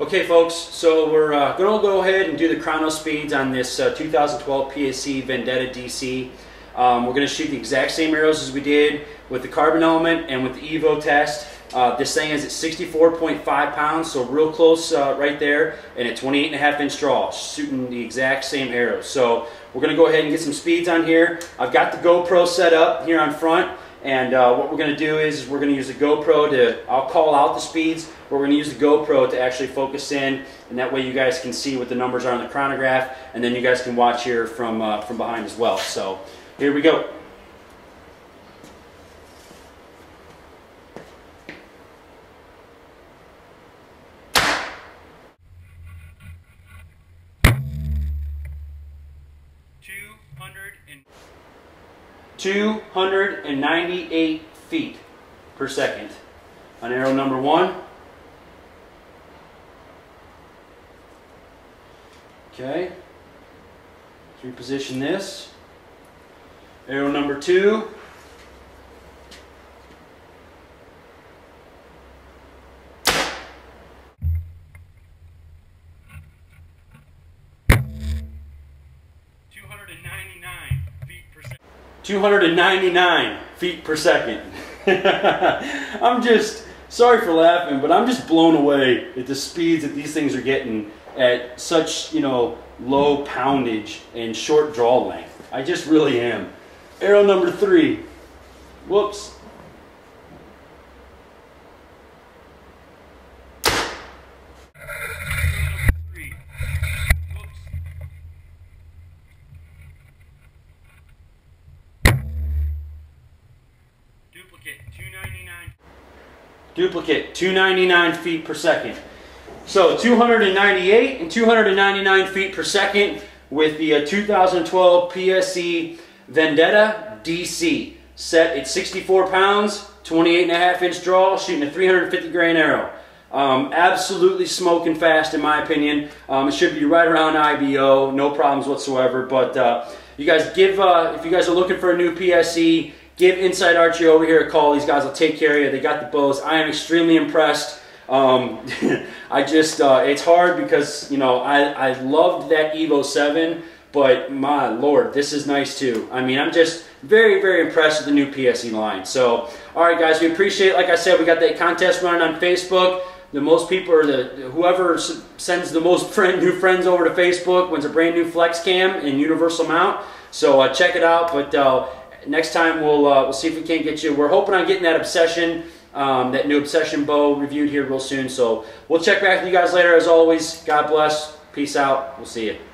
Okay folks, so we're uh, going to go ahead and do the chrono speeds on this uh, 2012 PSE Vendetta DC. Um, we're going to shoot the exact same arrows as we did with the carbon element and with the Evo test. Uh, this thing is at 64.5 pounds, so real close uh, right there, and at 28 and a half inch draw, shooting the exact same arrows. So we're going to go ahead and get some speeds on here. I've got the GoPro set up here on front. And uh, what we're going to do is we're going to use the GoPro to, I'll call out the speeds, but we're going to use the GoPro to actually focus in, and that way you guys can see what the numbers are on the chronograph, and then you guys can watch here from, uh, from behind as well. So here we go. Two hundred and 298 feet per second on arrow number one. Okay. let's Reposition this. Arrow number two. Two hundred and ninety-nine feet per second. 299 feet per second. I'm just, sorry for laughing, but I'm just blown away at the speeds that these things are getting at such, you know, low poundage and short draw length. I just really am. Arrow number three. Whoops. Duplicate 299. Duplicate 299 feet per second. So 298 and 299 feet per second with the uh, 2012 PSE Vendetta DC. Set at 64 pounds, 28 and a half inch draw, shooting a 350 grain arrow. Um, absolutely smoking fast in my opinion. Um, it should be right around IBO, no problems whatsoever. But uh, you guys give, uh, if you guys are looking for a new PSE, give Inside Archery over here a call. These guys will take care of you. They got the bows. I am extremely impressed. Um, I just, uh, it's hard because, you know, I, I loved that Evo 7, but my lord, this is nice too. I mean, I'm just very, very impressed with the new PSE line. So, all right, guys, we appreciate it. Like I said, we got that contest running on Facebook. The most people, or the whoever sends the most friend, new friends over to Facebook wins a brand new flex cam and universal mount. So uh, check it out. But uh, next time we'll uh, we'll see if we can't get you. We're hoping on getting that obsession, um, that new obsession bow reviewed here real soon. So we'll check back with you guys later. As always, God bless. Peace out. We'll see you.